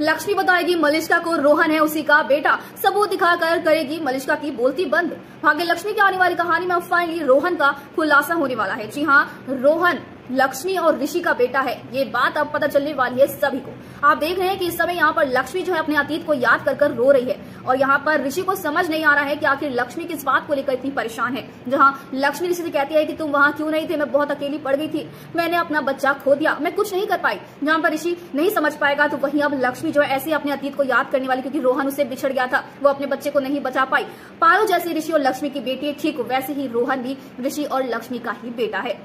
लक्ष्मी बताएगी मलिश्का को रोहन है उसी का बेटा। सबूत दिखाकर करेगी मलिश्का की बोलती बंद। भाग्य लक्ष्मी की आने वाली कहानी में फाइनली रोहन का खुलासा होने वाला है। जी हाँ रोहन। लक्ष्मी और ऋषि का बेटा है। ये बात अब पता चलने वाली है सभी को। आप देख रहे हैं कि इस समय यहाँ पर लक्ष्मी जो है अपने अतीत को याद कर कर रो रही है। और यहाँ पर ऋषि को समझ नहीं आ रहा है कि आखिर लक्ष्मी किस बात को लेकर इतनी परेशान है। जहाँ लक्ष्मी ऋषि से कहती है कि तुम वहाँ क्यों नहीं थे? मैं बहुत अकेली पड़ गई थी। मैंने अपना बच्चा खो दिया। मैं कुछ नहीं कर पाई। जहाँ पर ऋषि नहीं समझ पाएगा तो वहीं अब लक्ष्मी जो है ऐसे अपने अतीत को याद करने वाली, क्योंकि रोहन उसे बिछड़ गया था। वो अपने बच्चे को नहीं बचा पाई। पारो जैसे ऋषि और लक्ष्मी की बेटी ठीक वैसे ही रोहन भी ऋषि और लक्ष्मी का ही बेटा है।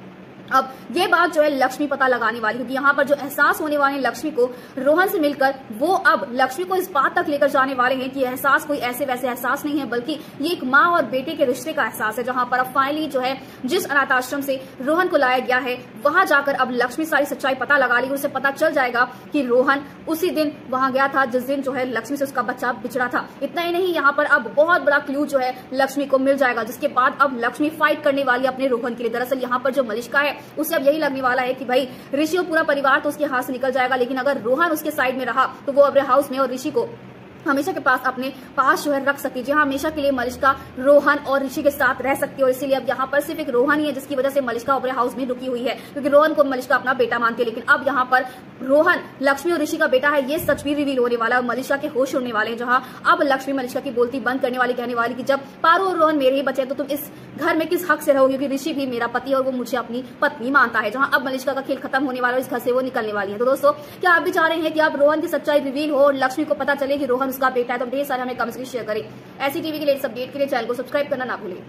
अब ये बात जो है लक्ष्मी पता लगाने वाली क्योंकि यहाँ पर जो एहसास होने वाले हैं लक्ष्मी को, रोहन से मिलकर, वो अब लक्ष्मी को इस बात तक लेकर जाने वाले हैं कि एहसास कोई ऐसे वैसे एहसास नहीं है, बल्कि ये एक माँ और बेटे के रिश्ते का एहसास है, जहाँ पर अब फाइनली जो है, जिस अनाथ आश्रम से रोहन को लाया गया है, वहाँ जाकर अब लक्ष्मी सारी सच्चाई पता लगा ली उसे पता चल जाएगा कि रोहन उसी दिन वहाँ गया था, जिस दिन जो है लक्ष्मी से उसका बच्चा बिछड़ा था। इतना ही नहीं, यहाँ पर अब बहुत बड़ा क्लू जो है लक्ष्मी को मिल जाएगा, जिसके बाद अब लक्ष्मी फाइट करने वाली अपने रोहन के लिए। दरअसल यहाँ पर जो मलिष्का है उसे अब यही लगने वाला है कि भाई, ऋषि और पूरा परिवार तो उसके हाथ से निकल जाएगा, लेकिन अगर रोहन उसके साइड में रहा तो वो अब हाउस में और ऋषि को हमेशा के पास अपने पास जो है रख सकती है जहाँ हमेशा के लिए मलिश्का रोहन और ऋषि के साथ रह सकती है, और इसीलिए अब यहाँ पर सिर्फ़ एक रोहन ही है, जिसकी वजह से मलिष्का अपने हाउस में रुकी हुई है, क्योंकि रोहन को मलिष्का अपना बेटा मानती है, लेकिन अब यहाँ पर रोहन, लक्ष्मी और ऋषि का बेटा है, ये सच भी रिवील होने वाला है मलिष्का के होश होने वाले हैं, जहाँ अब लक्ष्मी मलिश्का की बोलती बंद करने वाली, कहने वाली की जब पारो और रोहन मेरे ही बचे तो तुम इस घर में किस हक से रहोगे, क्योंकि ऋषि भी मेरा पति और वो मुझे अपनी पत्नी मानता है, जहाँ अब मलिष्का का खेल खत्म होने वाला है इस घर से वो निकलने वाली है। तो दोस्तों, क्या आप भी चाह रहे हैं कि आप रोहन की सच्चाई रिवील हो, और लक्ष्मी को पता चले कि रोहन उसका बेटा है तो ढेर सारे हमें कमेंट्स शेयर करें। ऐसी टीवी के लिए अपडेट के लिए चैनल को सब्सक्राइब करना ना भूलें।